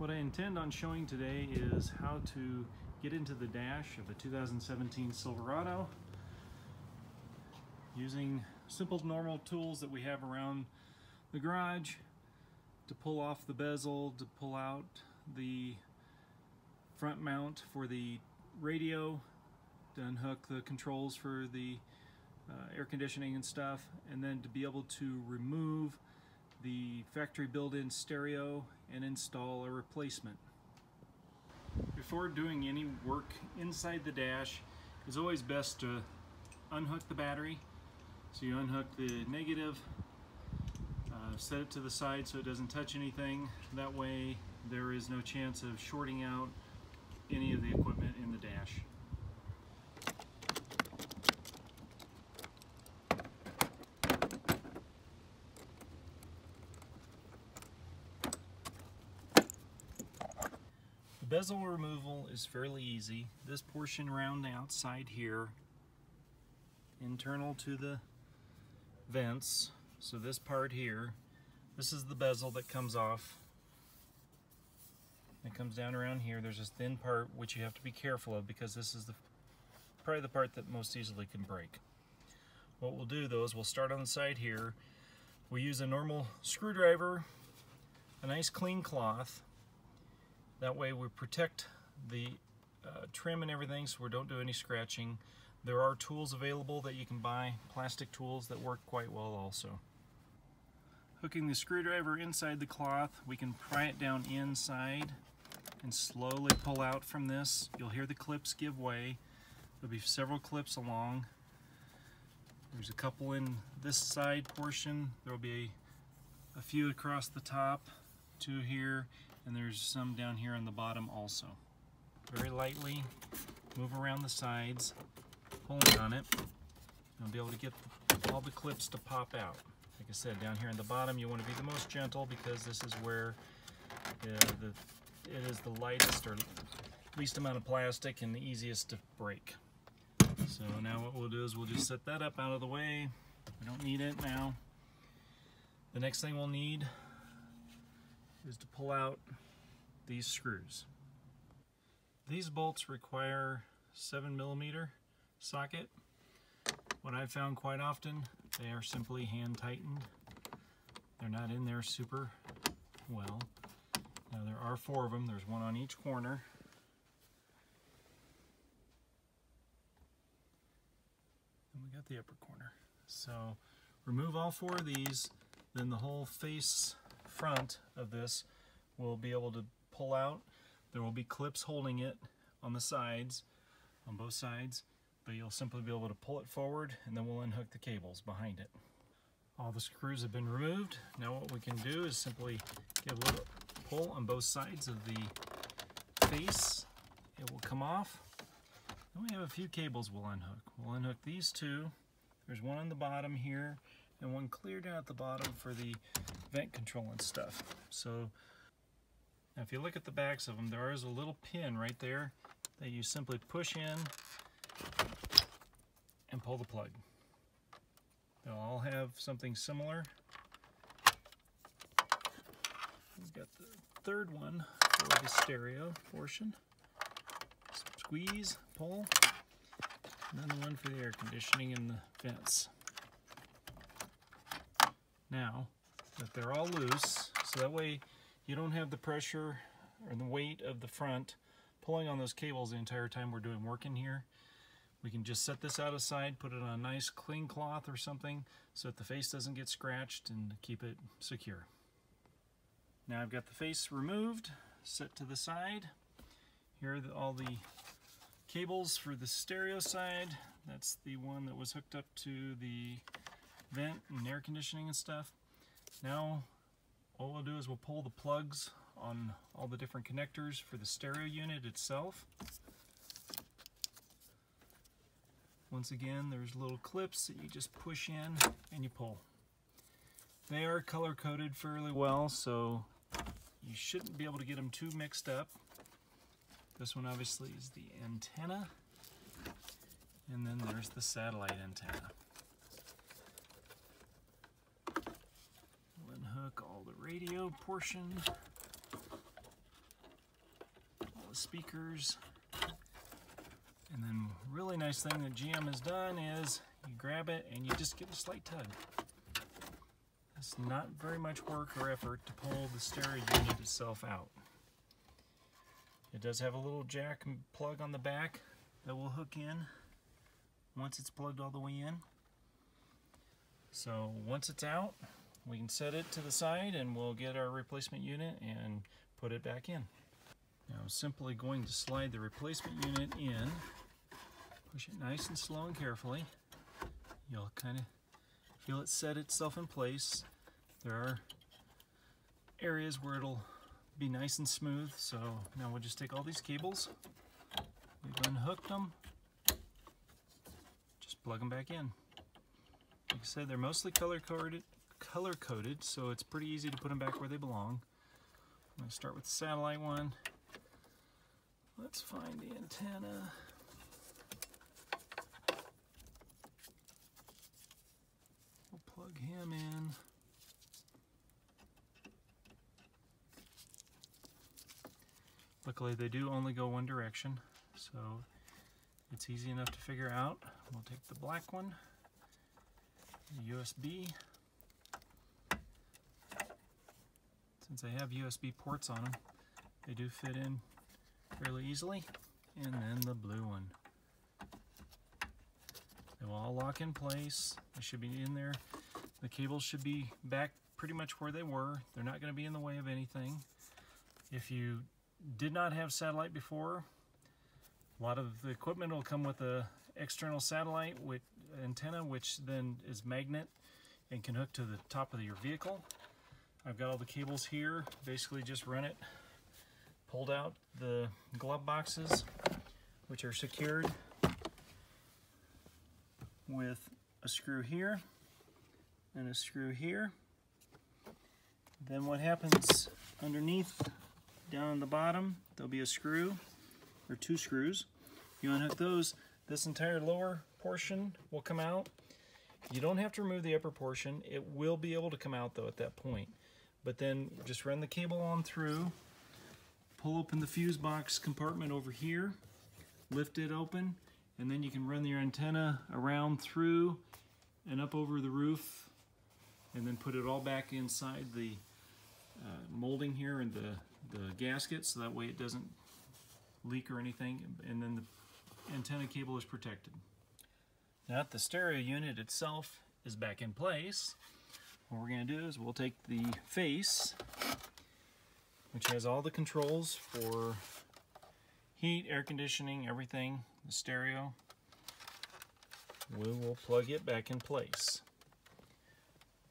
What I intend on showing today is how to get into the dash of a 2017 Silverado using simple normal tools that we have around the garage to pull off the bezel, to pull out the front mount for the radio, to unhook the controls for the uh, air conditioning and stuff, and then to be able to remove the factory built-in stereo and install a replacement. Before doing any work inside the dash, it's always best to unhook the battery. So you unhook the negative, uh, set it to the side so it doesn't touch anything. That way there is no chance of shorting out any of the equipment in the dash. Bezel removal is fairly easy. This portion around the outside here, internal to the vents, so this part here, this is the bezel that comes off. It comes down around here. There's this thin part which you have to be careful of because this is the probably the part that most easily can break. What we'll do though is we'll start on the side here. We use a normal screwdriver, a nice clean cloth, that way we protect the uh, trim and everything so we don't do any scratching. There are tools available that you can buy, plastic tools that work quite well also. Hooking the screwdriver inside the cloth, we can pry it down inside and slowly pull out from this. You'll hear the clips give way. There'll be several clips along. There's a couple in this side portion. There'll be a few across the top, two here, and there's some down here on the bottom also. Very lightly move around the sides, pulling on it, and be able to get all the clips to pop out. Like I said, down here on the bottom you want to be the most gentle because this is where the, the it is the lightest or least amount of plastic and the easiest to break. So now what we'll do is we'll just set that up out of the way. We don't need it now. The next thing we'll need is to pull out these screws. These bolts require 7 millimeter socket. What I've found quite often, they are simply hand tightened. They're not in there super well. Now there are four of them. There's one on each corner. And we got the upper corner. So remove all four of these, then the whole face front of this will be able to pull out. There will be clips holding it on the sides, on both sides, but you'll simply be able to pull it forward and then we'll unhook the cables behind it. All the screws have been removed. Now what we can do is simply give a little pull on both sides of the face. It will come off. Then we have a few cables we'll unhook. We'll unhook these two. There's one on the bottom here and one clear down at the bottom for the vent control and stuff. So now if you look at the backs of them, there is a little pin right there that you simply push in and pull the plug. They'll all have something similar. We've got the third one for the stereo portion. Squeeze, pull, and then the one for the air conditioning and the vents. Now, that they're all loose, so that way you don't have the pressure or the weight of the front pulling on those cables the entire time we're doing work in here. We can just set this out aside, put it on a nice clean cloth or something so that the face doesn't get scratched and keep it secure. Now I've got the face removed, set to the side. Here are the, all the cables for the stereo side. That's the one that was hooked up to the vent and air conditioning and stuff. Now what we'll do is we'll pull the plugs on all the different connectors for the stereo unit itself. Once again, there's little clips that you just push in and you pull. They are color coded fairly well, so you shouldn't be able to get them too mixed up. This one obviously is the antenna, and then there's the satellite antenna. All the radio portion. speakers. And then really nice thing that GM has done is you grab it and you just give a slight tug. It's not very much work or effort to pull the stereo unit itself out. It does have a little jack plug on the back that will hook in once it's plugged all the way in. So once it's out, we can set it to the side and we'll get our replacement unit and put it back in. Now I'm simply going to slide the replacement unit in, push it nice and slow and carefully. You'll kind of feel it set itself in place. There are areas where it'll be nice and smooth, so now we'll just take all these cables, we've unhooked them, just plug them back in. Like I said, they're mostly color coded, color coded, so it's pretty easy to put them back where they belong. I'm to start with the satellite one. Let's find the antenna. We'll plug him in. Luckily they do only go one direction, so it's easy enough to figure out. We'll take the black one, the USB. Since they have USB ports on them, they do fit in fairly easily. And then the blue one. They will all lock in place. They should be in there. The cables should be back pretty much where they were. They're not going to be in the way of anything. If you did not have satellite before, a lot of the equipment will come with a external satellite with antenna, which then is magnet and can hook to the top of your vehicle. I've got all the cables here. Basically just run it pulled out the glove boxes, which are secured with a screw here and a screw here. Then what happens underneath, down on the bottom, there'll be a screw, or two screws. You unhook those, this entire lower portion will come out. You don't have to remove the upper portion. It will be able to come out though at that point. But then just run the cable on through pull open the fuse box compartment over here, lift it open, and then you can run your antenna around through and up over the roof and then put it all back inside the uh, molding here and the, the gasket so that way it doesn't leak or anything and then the antenna cable is protected. Now that the stereo unit itself is back in place, what we're going to do is we'll take the face which has all the controls for heat, air conditioning, everything, the stereo. We will plug it back in place.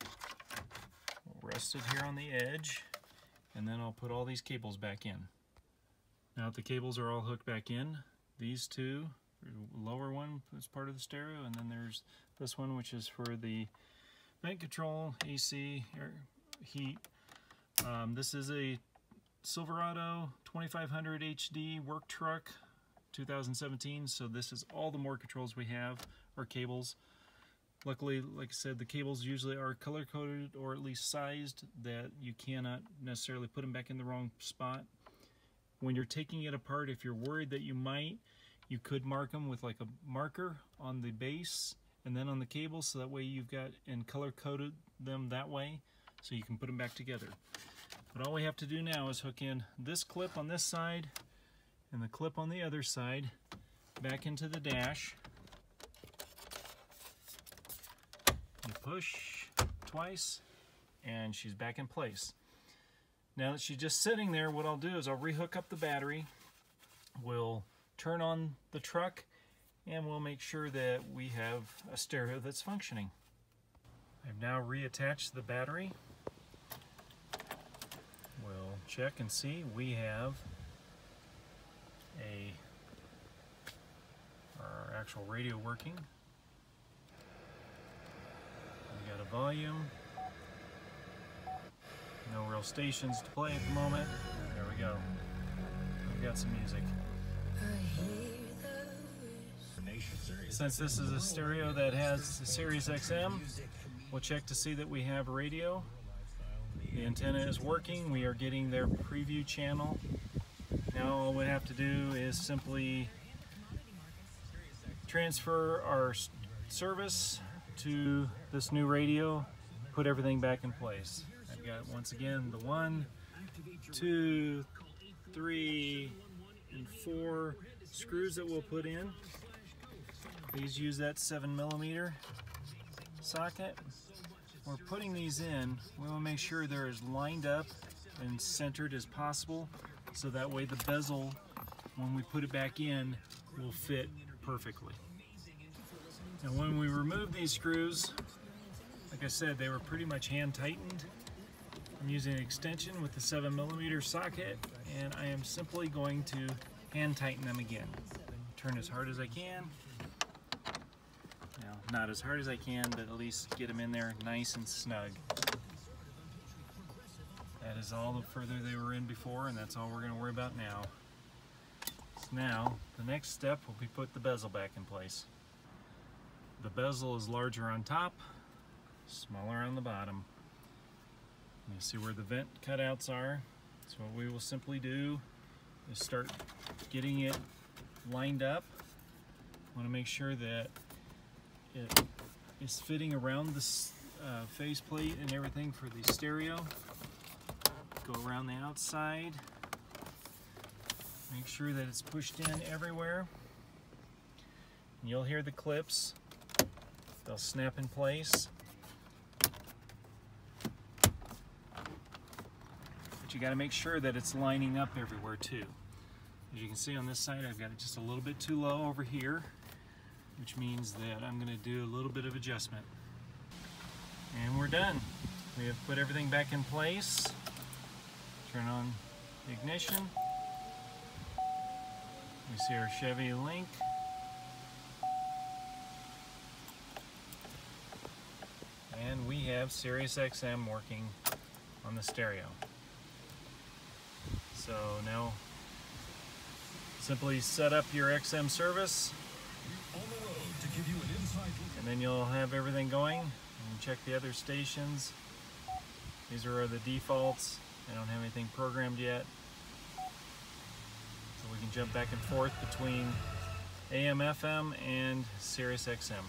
We'll rest it here on the edge, and then I'll put all these cables back in. Now the cables are all hooked back in, these two, lower one is part of the stereo, and then there's this one which is for the vent control, AC, air, heat. Um, this is a Silverado 2500 HD work truck 2017 so this is all the more controls we have are cables. Luckily like I said the cables usually are color coded or at least sized that you cannot necessarily put them back in the wrong spot. When you're taking it apart if you're worried that you might you could mark them with like a marker on the base and then on the cable so that way you've got and color coded them that way so you can put them back together but all we have to do now is hook in this clip on this side and the clip on the other side back into the dash. You push twice and she's back in place. Now that she's just sitting there, what I'll do is I'll rehook up the battery. We'll turn on the truck and we'll make sure that we have a stereo that's functioning. I've now reattached the battery We'll check and see we have a our actual radio working. We got a volume. No real stations to play at the moment. There we go. We've got some music. Since this is a stereo that has a Sirius XM, we'll check to see that we have radio the antenna is working. We are getting their preview channel Now all we have to do is simply transfer our service to this new radio, put everything back in place. I've got once again the one, two, three, and four screws that we'll put in. Please use that seven millimeter socket. We're putting these in, we want to make sure they're as lined up and centered as possible so that way the bezel, when we put it back in, will fit perfectly. And when we remove these screws, like I said, they were pretty much hand tightened. I'm using an extension with the 7 millimeter socket and I am simply going to hand tighten them again. Turn as hard as I can. Not as hard as I can, but at least get them in there nice and snug. That is all the further they were in before and that's all we're going to worry about now. So now, the next step will be put the bezel back in place. The bezel is larger on top, smaller on the bottom. You see where the vent cutouts are. So what we will simply do is start getting it lined up. want to make sure that it is fitting around this uh, faceplate and everything for the stereo. Go around the outside. Make sure that it's pushed in everywhere. And you'll hear the clips. They'll snap in place. But you got to make sure that it's lining up everywhere too. As you can see on this side, I've got it just a little bit too low over here, which means that I'm going to do a little bit of adjustment. And we're done. We have put everything back in place. Turn on the ignition. We see our Chevy Link. And we have Sirius XM working on the stereo. So now simply set up your XM service and then you'll have everything going and check the other stations. These are the defaults. I don't have anything programmed yet. So we can jump back and forth between AM, FM, and Sirius XM.